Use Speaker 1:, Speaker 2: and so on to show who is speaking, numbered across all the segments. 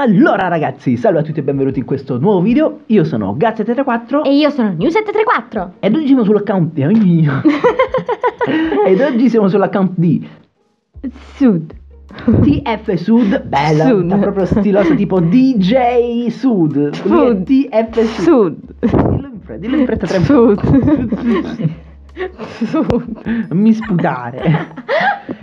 Speaker 1: Allora ragazzi, salve a tutti e benvenuti in questo nuovo video. Io sono Gazze34
Speaker 2: E io sono New734.
Speaker 1: ed oggi siamo sull'account di Ed oggi siamo sull'account di
Speaker 2: Sud.
Speaker 1: TF Sud, bella,
Speaker 2: Sud.
Speaker 1: proprio stilosa tipo DJ Sud.
Speaker 2: Sud.
Speaker 1: TF Sud.
Speaker 2: Sud.
Speaker 1: Dillo in fretta, dillo in fretta tre
Speaker 2: Sud. Sud.
Speaker 1: Mi sputare.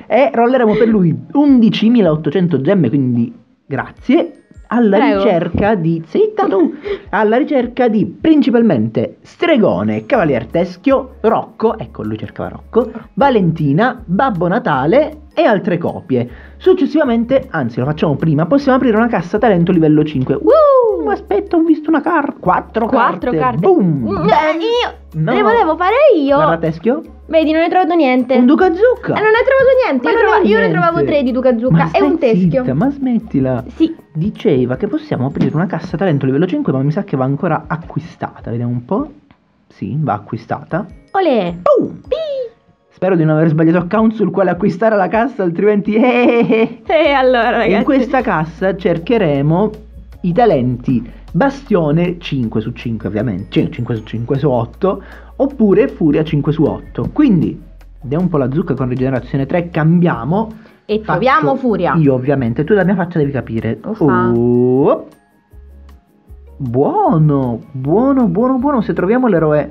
Speaker 1: e rolleremo per lui 11.800 gemme, quindi grazie. Alla
Speaker 2: Prego.
Speaker 1: ricerca di. Zitta tu! Alla ricerca di principalmente Stregone, Cavalier Teschio, Rocco, ecco lui cercava Rocco, Valentina, Babbo Natale e altre copie. Successivamente, anzi lo facciamo prima, possiamo aprire una cassa talento livello 5. Uh, aspetta, ho visto una carta. Quattro,
Speaker 2: Quattro carte.
Speaker 1: Boom!
Speaker 2: Mm, eh, io
Speaker 1: No.
Speaker 2: le volevo fare io.
Speaker 1: Guarda Teschio.
Speaker 2: Vedi, non hai trovato niente.
Speaker 1: Un Duca Zucca.
Speaker 2: Eh, non hai trovato niente. Io, trova- io ne trovavo tre di Duca Zucca e un teschio.
Speaker 1: zitta, ma smettila.
Speaker 2: Sì.
Speaker 1: Diceva che possiamo aprire una cassa talento livello 5, ma mi sa che va ancora acquistata. Vediamo un po'. Sì, va acquistata.
Speaker 2: Olè.
Speaker 1: Oh! Spero di non aver sbagliato account sul quale acquistare la cassa, altrimenti. eh,
Speaker 2: E allora, ragazzi.
Speaker 1: In questa cassa cercheremo i talenti Bastione 5 su 5, ovviamente. Cioè, 5 su 5 su 8. Oppure Furia 5 su 8. Quindi. Vediamo un po' la zucca con rigenerazione 3. Cambiamo.
Speaker 2: E troviamo Furia.
Speaker 1: Io ovviamente, tu la mia faccia devi capire. Oh. Buono, buono, buono, buono. Se troviamo l'eroe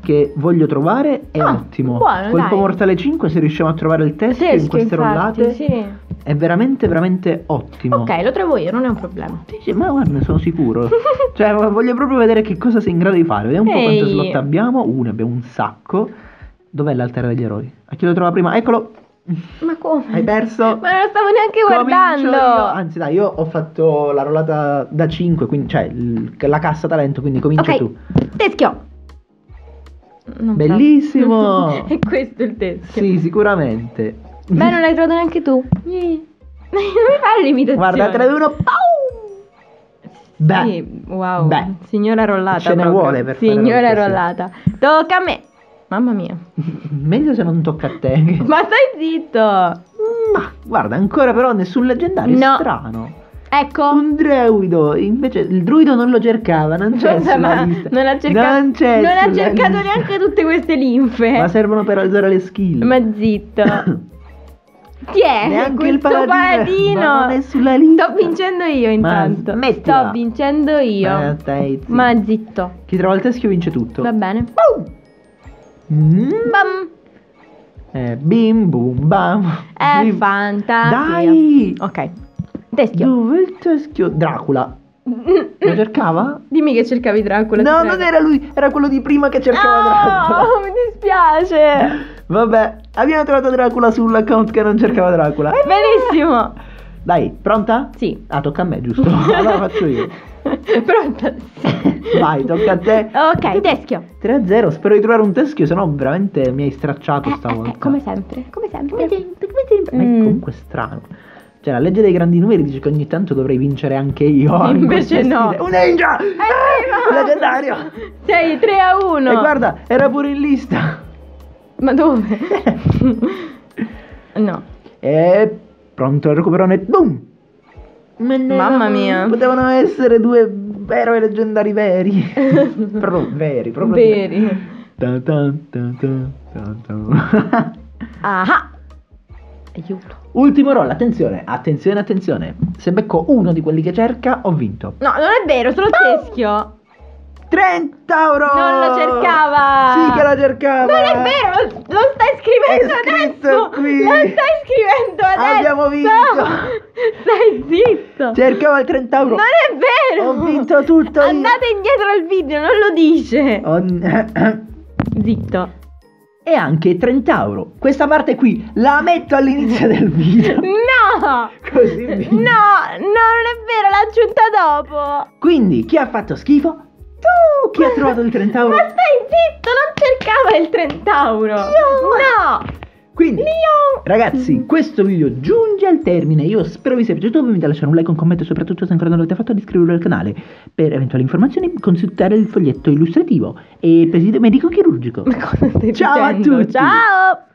Speaker 1: che voglio trovare è
Speaker 2: Ah,
Speaker 1: ottimo.
Speaker 2: buono,
Speaker 1: Colpo
Speaker 2: dai.
Speaker 1: mortale 5 se riusciamo a trovare il teschio in queste
Speaker 2: infatti,
Speaker 1: rollate
Speaker 2: sì.
Speaker 1: è veramente veramente ottimo.
Speaker 2: Ok, lo trovo io, non è un problema.
Speaker 1: Sì, ma guarda, ne sono sicuro. cioè, voglio proprio vedere che cosa sei in grado di fare. Vediamo un po' quante
Speaker 2: Ehi.
Speaker 1: slot abbiamo. Uno, abbiamo un sacco. Dov'è l'altare degli eroi? A chi lo trova prima? Eccolo.
Speaker 2: Ma come?
Speaker 1: Hai perso.
Speaker 2: Ma non lo stavo neanche
Speaker 1: Comincio
Speaker 2: guardando.
Speaker 1: io. Anzi, dai, io ho fatto la rollata da 5, quindi, cioè il- la cassa talento, quindi comincia
Speaker 2: Ok,
Speaker 1: tu.
Speaker 2: teschio. Non
Speaker 1: Bellissimo.
Speaker 2: è questo il teschio.
Speaker 1: Sì, sicuramente.
Speaker 2: Beh, non l'hai trovato neanche tu. Yee. non mi fare l'imitazione.
Speaker 1: Guarda, 3, 2, 1, pau! Beh,
Speaker 2: Sì, wow.
Speaker 1: beh.
Speaker 2: Signora rollata.
Speaker 1: Ce ne
Speaker 2: proprio.
Speaker 1: vuole per fare
Speaker 2: Signora rollata. Tocca a me. Mamma mia.
Speaker 1: meglio se non tocca a te.
Speaker 2: Ma stai zitto.
Speaker 1: Ma guarda, ancora però nessun leggendario
Speaker 2: No.
Speaker 1: strano.
Speaker 2: Ecco.
Speaker 1: Un druido, invece il druido non lo cercava, non c'è
Speaker 2: Scusa, ma
Speaker 1: lista.
Speaker 2: non ha cercato,
Speaker 1: Non c'è
Speaker 2: non ha cercato
Speaker 1: lista.
Speaker 2: neanche tutte queste linfe.
Speaker 1: Ma servono per alzare le skill.
Speaker 2: Ma zitto. Chi è?
Speaker 1: Neanche il paladino,
Speaker 2: paladino?
Speaker 1: ma non è sulla lista.
Speaker 2: Sto vincendo io intanto.
Speaker 1: smettila.
Speaker 2: Sto vincendo io.
Speaker 1: Ma stai zitto.
Speaker 2: Ma zitto.
Speaker 1: Chi trova il teschio vince tutto.
Speaker 2: Va bene.
Speaker 1: Mm.
Speaker 2: Bam.
Speaker 1: Eh, bim bum bam.
Speaker 2: È
Speaker 1: Bim.
Speaker 2: fantasia.
Speaker 1: Dai!
Speaker 2: Ok. Teschio.
Speaker 1: Dove il teschio? Dracula. Lo cercava?
Speaker 2: Dimmi che cercavi Dracula.
Speaker 1: no, non era lui, era quello di prima che cercava
Speaker 2: No,
Speaker 1: Dracula.
Speaker 2: mi dispiace.
Speaker 1: Vabbè, abbiamo trovato Dracula sull'account che non cercava Dracula.
Speaker 2: Benissimo.
Speaker 1: Dai, pronta?
Speaker 2: Sì.
Speaker 1: Ah, tocca a me, giusto? allora faccio io.
Speaker 2: Pronta?
Speaker 1: Vai, tocca a te.
Speaker 2: Ok, teschio.
Speaker 1: 3-0, spero di trovare un teschio, se no veramente mi hai stracciato
Speaker 2: Eh,
Speaker 1: stavolta.
Speaker 2: eh, come sempre, come sempre.
Speaker 1: Come sempre, come sempre. Ma è
Speaker 2: Mm.
Speaker 1: comunque strano. Cioè, la legge dei grandi numeri dice che ogni tanto dovrei vincere anche io. in
Speaker 2: Invece no.
Speaker 1: sfide. Un ninja!
Speaker 2: Eh,
Speaker 1: Ah. Leggendario!
Speaker 2: Sei 3 a 1.
Speaker 1: E guarda, era pure in lista.
Speaker 2: Ma dove? no.
Speaker 1: E pronto al recuperone. Boom!
Speaker 2: Mamma mia.
Speaker 1: Potevano essere due eroi leggendari veri. Però veri, proprio
Speaker 2: Veri. Ah. Aiuto.
Speaker 1: Ultimo roll, attenzione, attenzione, attenzione. Se becco uno di quelli che cerca, ho vinto.
Speaker 2: No, non è vero, solo il teschio.
Speaker 1: 30 euro!
Speaker 2: Non lo cercava.
Speaker 1: Sì che lo cercava!
Speaker 2: Non è vero, lo, lo stai scrivendo adesso.
Speaker 1: qui.
Speaker 2: Lo stai scrivendo adesso.
Speaker 1: Abbiamo vinto.
Speaker 2: Stai zitto.
Speaker 1: Cercava il 30 euro!
Speaker 2: Non è vero.
Speaker 1: Ho vinto tutto io.
Speaker 2: Andate indietro al video, non lo dice.
Speaker 1: Ho-
Speaker 2: Zitto.
Speaker 1: E anche 30 euro. Questa parte qui la metto all'inizio del video.
Speaker 2: No.
Speaker 1: Così vinco.
Speaker 2: No, no, non è vero, l'ho aggiunta dopo.
Speaker 1: Quindi, chi ha fatto schifo? Tu! Chi ha trovato il 30 euro?
Speaker 2: Ma stai zitto, non cercava il 30 euro. No.
Speaker 1: Quindi,
Speaker 2: Lio.
Speaker 1: ragazzi, questo video giunge al termine. Io spero vi sia piaciuto. Vi invito a lasciare un like, un commento e soprattutto se ancora non l'avete fatto, ad iscrivervi al canale. Per eventuali informazioni, consultare il foglietto illustrativo e presidio medico chirurgico.
Speaker 2: Ma cosa stai
Speaker 1: Ciao a
Speaker 2: dicendo?
Speaker 1: tutti.
Speaker 2: Ciao.